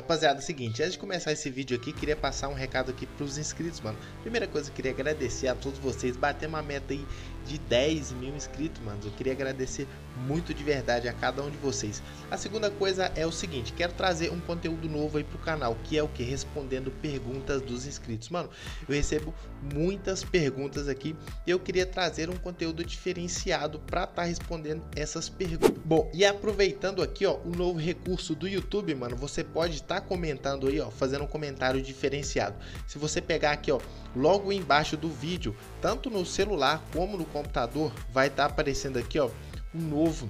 Rapaziada, é o seguinte, antes de começar esse vídeo aqui, queria passar um recado aqui pros inscritos, mano. Primeira coisa, queria agradecer a todos vocês, bater uma meta aí de 10 mil inscritos, mano. Eu queria agradecer muito de verdade a cada um de vocês. A segunda coisa é o seguinte, quero trazer um conteúdo novo aí pro canal, que é o que? Respondendo perguntas dos inscritos. Mano, eu recebo muitas perguntas aqui e eu queria trazer um conteúdo diferenciado para estar tá respondendo essas perguntas. Bom, e aproveitando aqui, ó, o novo recurso do YouTube, mano, você pode estar tá comentando aí, ó, fazendo um comentário diferenciado. Se você pegar aqui, ó, logo embaixo do vídeo, tanto no celular como no computador, vai estar tá aparecendo aqui, ó, um novo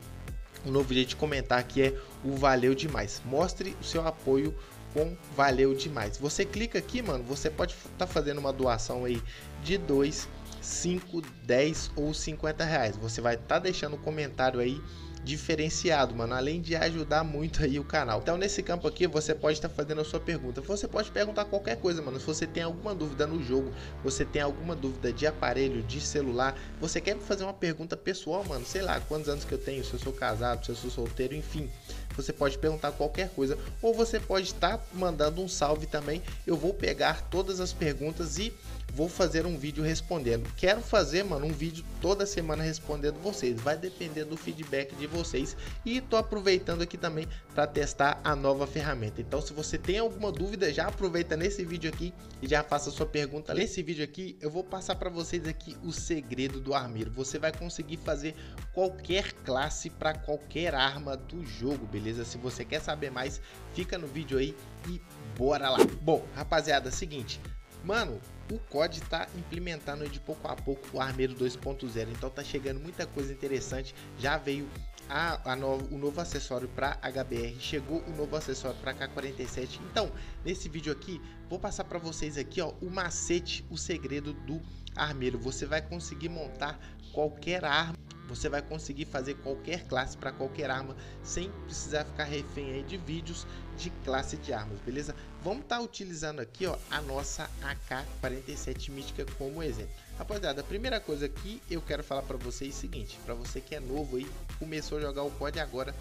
um novo jeito de comentar que é o valeu demais. Mostre o seu apoio com valeu demais. Você clica aqui, mano, você pode estar tá fazendo uma doação aí de 2, 5, 10 ou 50 reais. Você vai estar tá deixando um comentário aí diferenciado, mano, além de ajudar muito aí o canal. Então nesse campo aqui você pode estar fazendo a sua pergunta. Você pode perguntar qualquer coisa, mano. Se você tem alguma dúvida no jogo, você tem alguma dúvida de aparelho, de celular, você quer fazer uma pergunta pessoal, mano, sei lá, quantos anos que eu tenho, se eu sou casado, se eu sou solteiro, enfim. Você pode perguntar qualquer coisa ou você pode estar mandando um salve também. Eu vou pegar todas as perguntas e vou fazer um vídeo respondendo. Quero fazer, mano, um vídeo toda semana respondendo vocês. Vai depender do feedback de vocês. E tô aproveitando aqui também para testar a nova ferramenta. Então, se você tem alguma dúvida, já aproveita nesse vídeo aqui e já faça sua pergunta. Nesse vídeo aqui, eu vou passar para vocês aqui o segredo do armeiro. Você vai conseguir fazer qualquer classe para qualquer arma do jogo, beleza? Se você quer saber mais, fica no vídeo aí e bora lá. Bom, rapaziada, seguinte, Mano, o COD tá implementando de pouco a pouco o Armeiro 2.0, então tá chegando muita coisa interessante. Já veio a, a o novo acessório para HBR, chegou o novo acessório para K47. Então, nesse vídeo aqui, vou passar para vocês aqui, ó, o macete, o segredo do armeiro. Você vai conseguir montar qualquer arma você vai conseguir fazer qualquer classe para qualquer arma sem precisar ficar refém aí de vídeos de classe de armas, beleza? Vamos estar tá utilizando aqui ó, a nossa AK-47 mítica como exemplo. Rapaziada, a primeira coisa que eu quero falar para vocês é o seguinte, para você que é novo aí, começou a jogar o COD agora,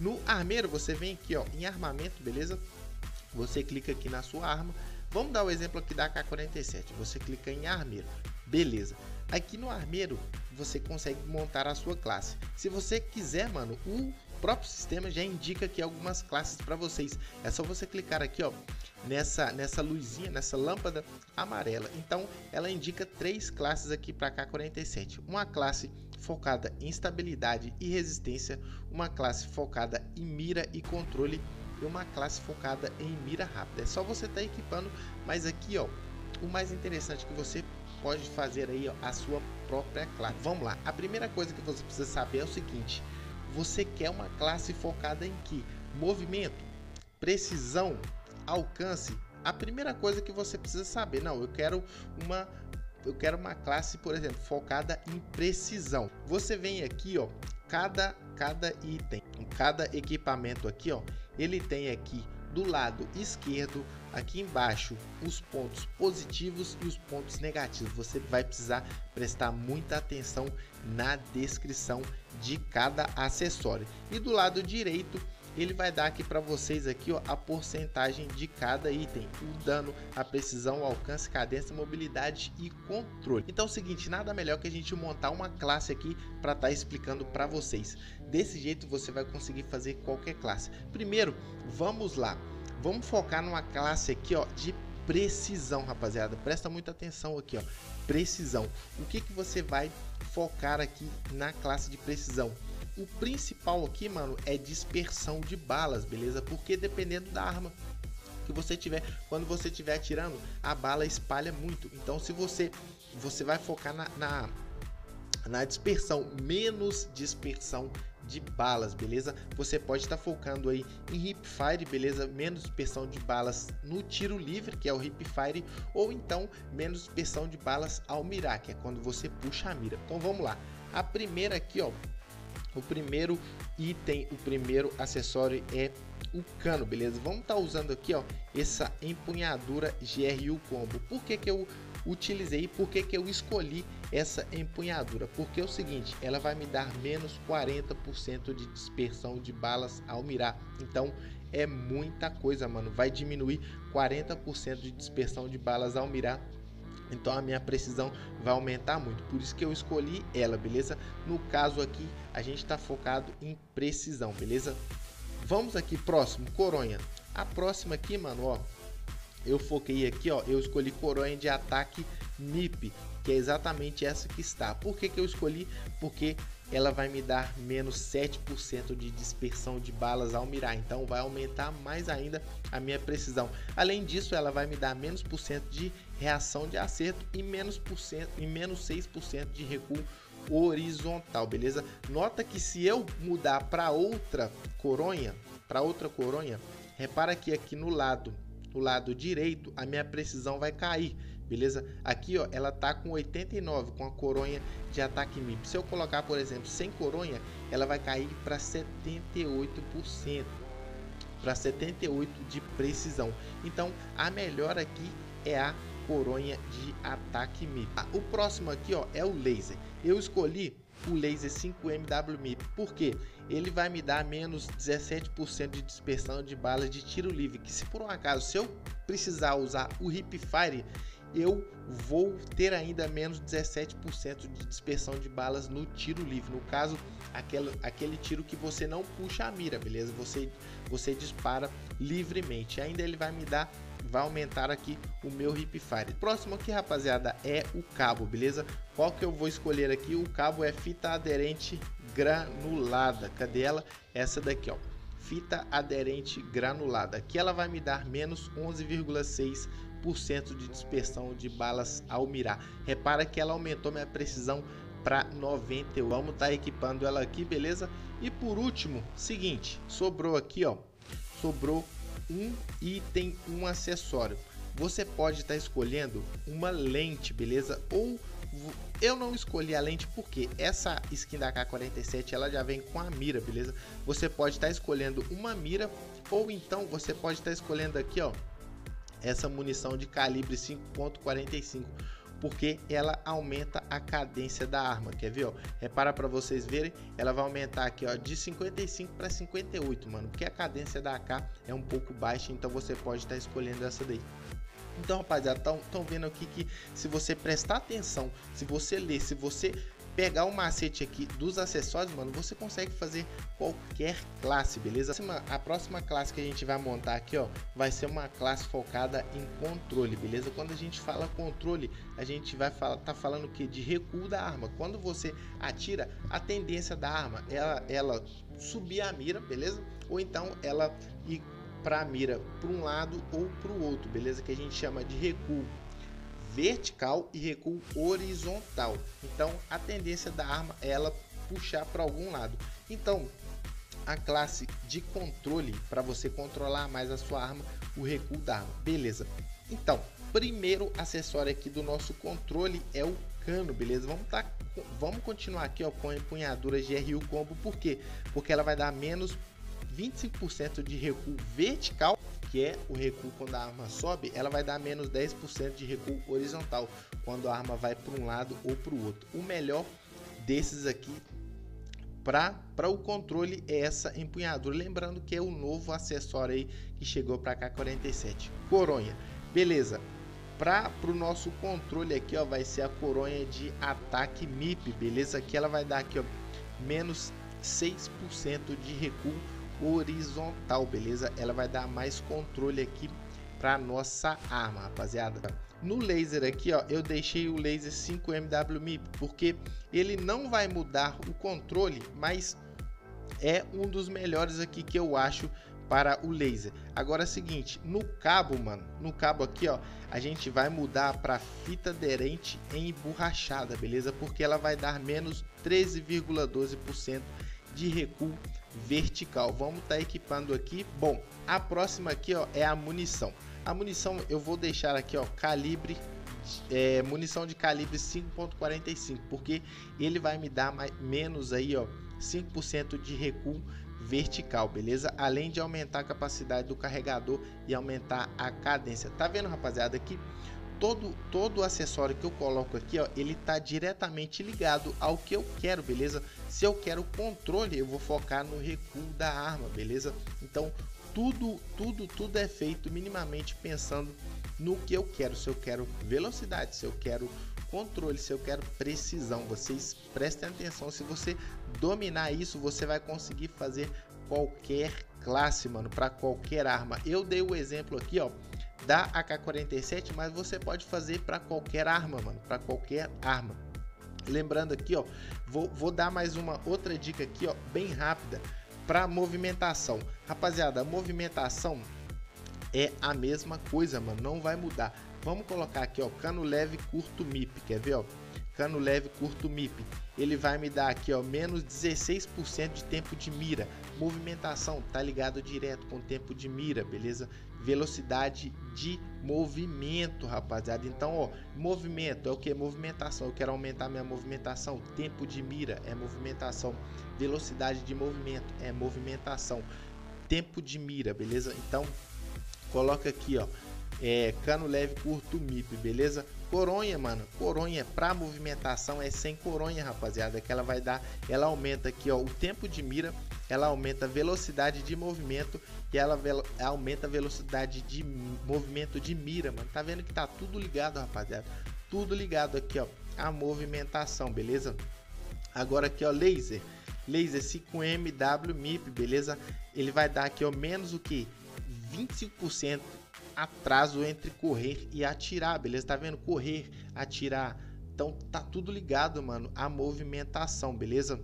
no armeiro você vem aqui ó, em armamento, beleza? Você clica aqui na sua arma, vamos dar o exemplo aqui da AK-47, você clica em armeiro, beleza? Aqui no armeiro você consegue montar a sua classe. Se você quiser, mano, o próprio sistema já indica aqui algumas classes para vocês. É só você clicar aqui, ó, nessa nessa luzinha, nessa lâmpada amarela. Então, ela indica três classes aqui para K47. Uma classe focada em estabilidade e resistência, uma classe focada em mira e controle e uma classe focada em mira rápida. É só você estar tá equipando, mas aqui, ó, o mais interessante que você pode fazer aí ó, a sua própria classe. Vamos lá, a primeira coisa que você precisa saber é o seguinte, você quer uma classe focada em que? Movimento, precisão, alcance. A primeira coisa que você precisa saber, não, eu quero uma eu quero uma classe, por exemplo, focada em precisão. Você vem aqui, ó, cada cada item, cada equipamento aqui, ó, ele tem aqui do lado esquerdo, aqui embaixo, os pontos positivos e os pontos negativos. Você vai precisar prestar muita atenção na descrição de cada acessório. E do lado direito, ele vai dar aqui para vocês aqui ó, a porcentagem de cada item, o dano, a precisão, o alcance, cadência, mobilidade e controle. Então é o seguinte, nada melhor que a gente montar uma classe aqui para estar tá explicando para vocês. Desse jeito você vai conseguir fazer qualquer classe. Primeiro, vamos lá. Vamos focar numa classe aqui, ó, de precisão, rapaziada. Presta muita atenção aqui, ó. Precisão. O que que você vai focar aqui na classe de precisão? O principal aqui, mano, é dispersão de balas, beleza? Porque dependendo da arma que você tiver, quando você estiver atirando, a bala espalha muito. Então, se você você vai focar na, na, na dispersão, menos dispersão de balas, beleza? Você pode estar tá focando aí em hip fire, beleza? Menos dispersão de balas no tiro livre, que é o hip fire, ou então menos dispersão de balas ao mirar, que é quando você puxa a mira. Então vamos lá. A primeira aqui, ó, o primeiro item, o primeiro acessório é o cano, beleza? Vamos estar tá usando aqui, ó, essa empunhadura GRU Combo. Por que que eu utilizei? Por que que eu escolhi essa empunhadura? Porque é o seguinte, ela vai me dar menos 40% de dispersão de balas ao mirar. Então, é muita coisa, mano. Vai diminuir 40% de dispersão de balas ao mirar então a minha precisão vai aumentar muito. Por isso que eu escolhi ela, beleza? No caso aqui, a gente está focado em precisão, beleza? Vamos aqui, próximo, coronha. A próxima aqui, mano, ó. Eu foquei aqui, ó. Eu escolhi coronha de ataque MIP, que é exatamente essa que está. Por que, que eu escolhi? Porque ela vai me dar menos 7% de dispersão de balas ao mirar, então vai aumentar mais ainda a minha precisão. Além disso, ela vai me dar menos por cento de reação de acerto e menos, por cento, e menos 6% de recuo horizontal, beleza? Nota que se eu mudar para outra coronha, para outra coronha, repara que aqui no lado, no lado direito, a minha precisão vai cair beleza? Aqui, ó, ela tá com 89 com a coronha de ataque MIP. Se eu colocar, por exemplo, sem coronha, ela vai cair para 78%, para 78 de precisão. Então, a melhor aqui é a coronha de ataque MIP. Ah, o próximo aqui, ó, é o laser. Eu escolhi o laser 5MW MIP, porque ele vai me dar menos 17% de dispersão de balas de tiro livre, que se por um acaso se eu precisar usar o Hip Fire, eu vou ter ainda menos 17% de dispersão de balas no tiro livre. No caso, aquele, aquele tiro que você não puxa a mira, beleza? Você, você dispara livremente. Ainda ele vai me dar, vai aumentar aqui o meu hip fire. Próximo aqui, rapaziada, é o cabo, beleza? Qual que eu vou escolher aqui? O cabo é fita aderente granulada. Cadê ela? Essa daqui, ó fita aderente granulada. Aqui ela vai me dar menos 11,6 de dispersão de balas ao mirar. Repara que ela aumentou minha precisão para 90. Vamos estar tá equipando ela aqui, beleza? E por último, seguinte, sobrou aqui, ó, sobrou um item, um acessório. Você pode estar tá escolhendo uma lente, beleza? Ou eu não escolhi a lente porque essa skin da K47 ela já vem com a mira, beleza? Você pode estar tá escolhendo uma mira ou então você pode estar escolhendo aqui, ó, essa munição de calibre 5.45 porque ela aumenta a cadência da arma. Quer ver? Ó? Repara para vocês verem, ela vai aumentar aqui ó, de 55 para 58, mano, porque a cadência da AK é um pouco baixa, então você pode estar tá escolhendo essa daí. Então, rapaziada, estão vendo aqui que se você prestar atenção, se você ler, se você pegar o macete aqui dos acessórios, mano, você consegue fazer qualquer classe, beleza? A próxima classe que a gente vai montar aqui, ó, vai ser uma classe focada em controle, beleza? Quando a gente fala controle, a gente vai falar, tá falando que de recuo da arma. Quando você atira, a tendência da arma, ela, ela subir a mira, beleza? Ou então ela ir para a mira para um lado ou para o outro, beleza? Que a gente chama de recuo vertical e recuo horizontal. Então a tendência da arma é ela puxar para algum lado. Então a classe de controle para você controlar mais a sua arma, o recuo da arma. Beleza. Então, primeiro acessório aqui do nosso controle é o cano, beleza? Vamos tá vamos continuar aqui ó, com a empunhadura GRU Combo, por quê? Porque ela vai dar menos 25% de recuo vertical que é o recuo quando a arma sobe, ela vai dar menos 10% de recuo horizontal quando a arma vai para um lado ou para o outro. O melhor desses aqui para o controle é essa empunhadura. Lembrando que é o novo acessório aí que chegou para K47. Coronha, beleza. Para o nosso controle aqui, ó, vai ser a coronha de ataque MIP, beleza? Aqui ela vai dar aqui, ó, menos 6% de recuo horizontal, beleza? Ela vai dar mais controle aqui para nossa arma, rapaziada. No laser aqui, ó, eu deixei o laser 5MW MIP, porque ele não vai mudar o controle, mas é um dos melhores aqui que eu acho para o laser. Agora é o seguinte, no cabo, mano, no cabo aqui, ó, a gente vai mudar para fita aderente em emborrachada, beleza? Porque ela vai dar menos 13,12% de recuo vertical. Vamos estar tá equipando aqui. Bom, a próxima aqui ó, é a munição. A munição eu vou deixar aqui ó, calibre é, munição de calibre 5.45 porque ele vai me dar mais, menos aí ó 5% de recuo vertical, beleza? Além de aumentar a capacidade do carregador e aumentar a cadência. Tá vendo, rapaziada, aqui todo todo acessório que eu coloco aqui, ó, ele tá diretamente ligado ao que eu quero, beleza? Se eu quero controle, eu vou focar no recuo da arma, beleza? Então, tudo, tudo, tudo é feito minimamente pensando no que eu quero. Se eu quero velocidade, se eu quero controle, se eu quero precisão. Vocês prestem atenção, se você dominar isso, você vai conseguir fazer qualquer classe, mano, para qualquer arma. Eu dei o exemplo aqui, ó, da AK-47, mas você pode fazer para qualquer arma, mano, para qualquer arma. Lembrando aqui, ó, vou, vou dar mais uma outra dica aqui, ó, bem rápida para movimentação. Rapaziada, a movimentação é a mesma coisa, mano, não vai mudar. Vamos colocar aqui, ó, cano leve curto MIP, quer ver, ó? Cano leve curto MIP. Ele vai me dar aqui, ó, menos 16% de tempo de mira. Movimentação, tá ligado direto com tempo de mira, beleza? Velocidade de movimento, rapaziada. Então, ó, movimento é o que? Movimentação. Eu quero aumentar minha movimentação. Tempo de mira é movimentação. Velocidade de movimento é movimentação. Tempo de mira, beleza? Então, coloca aqui, ó é, cano leve curto MIP, beleza? Coronha, mano, coronha para movimentação é sem coronha, rapaziada, que ela vai dar, ela aumenta aqui, ó, o tempo de mira, ela aumenta a velocidade de movimento e ela aumenta a velocidade de movimento de mira, mano. Tá vendo que tá tudo ligado, rapaziada? Tudo ligado aqui, ó, a movimentação, beleza? Agora aqui, ó, laser. Laser 5MW MIP, beleza? Ele vai dar aqui, ó, menos o que? 25% atraso entre correr e atirar, beleza? Tá vendo? Correr, atirar. Então tá tudo ligado, mano, a movimentação, beleza?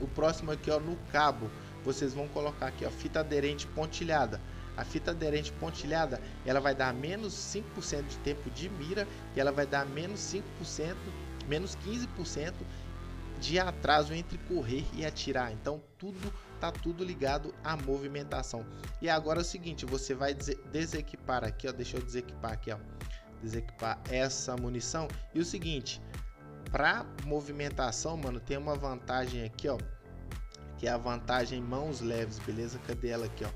O próximo aqui, ó, no cabo, vocês vão colocar aqui, ó, fita aderente pontilhada. A fita aderente pontilhada, ela vai dar menos 5% de tempo de mira e ela vai dar menos 5%, menos 15% de atraso entre correr e atirar. Então tudo tá tudo ligado à movimentação. E agora é o seguinte, você vai desequipar aqui, ó, deixa eu desequipar aqui, ó, desequipar essa munição. E o seguinte, para movimentação, mano, tem uma vantagem aqui, ó, que é a vantagem mãos leves, beleza? Cadê ela aqui, ó?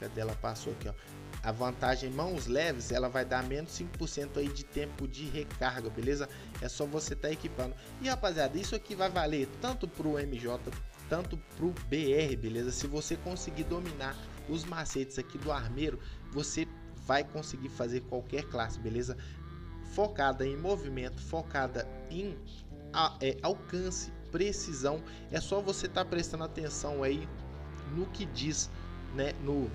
Cadê ela passou aqui, ó? A vantagem mãos leves, ela vai dar menos 5% aí de tempo de recarga, beleza? É só você estar tá equipando. E rapaziada, isso aqui vai valer tanto para o MJ, tanto para o BR, beleza? Se você conseguir dominar os macetes aqui do armeiro, você vai conseguir fazer qualquer classe, beleza? Focada em movimento, focada em é, alcance, precisão. É só você estar tá prestando atenção aí no que diz, né? No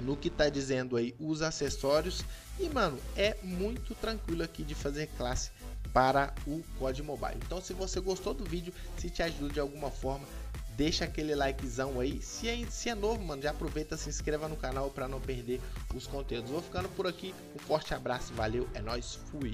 no que tá dizendo aí os acessórios e mano é muito tranquilo aqui de fazer classe para o COD Mobile. Então se você gostou do vídeo, se te ajuda de alguma forma, deixa aquele likezão aí. Se é, se é novo, mano, já aproveita, se inscreva no canal para não perder os conteúdos. Vou ficando por aqui, um forte abraço, valeu, é nóis, fui!